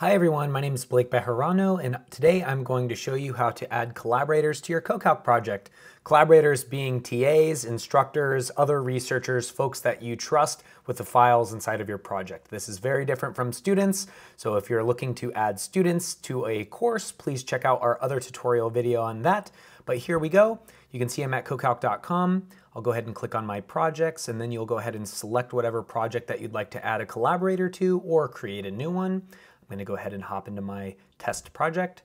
Hi everyone, my name is Blake Bejarano and today I'm going to show you how to add collaborators to your CoCalc project. Collaborators being TAs, instructors, other researchers, folks that you trust with the files inside of your project. This is very different from students, so if you're looking to add students to a course, please check out our other tutorial video on that. But here we go. You can see I'm at cocalc.com. I'll go ahead and click on my projects and then you'll go ahead and select whatever project that you'd like to add a collaborator to or create a new one. Gonna go ahead and hop into my test project.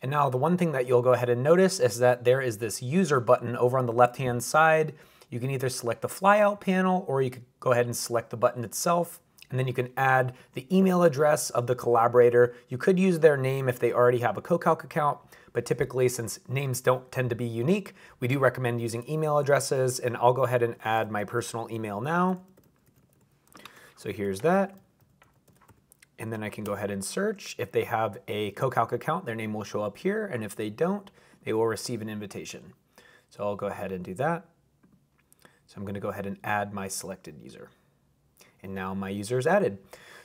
And now the one thing that you'll go ahead and notice is that there is this user button over on the left-hand side. You can either select the flyout panel or you could go ahead and select the button itself. And then you can add the email address of the collaborator. You could use their name if they already have a CoCalc account, but typically since names don't tend to be unique, we do recommend using email addresses and I'll go ahead and add my personal email now. So here's that and then I can go ahead and search. If they have a CoCalc account, their name will show up here, and if they don't, they will receive an invitation. So I'll go ahead and do that. So I'm gonna go ahead and add my selected user. And now my user is added.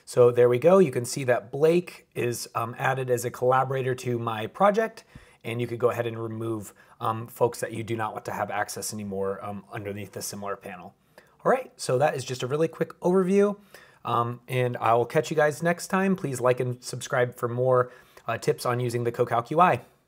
So there we go. You can see that Blake is um, added as a collaborator to my project, and you could go ahead and remove um, folks that you do not want to have access anymore um, underneath the similar panel. All right, so that is just a really quick overview. Um, and I will catch you guys next time. Please like and subscribe for more uh, tips on using the CoCalc UI.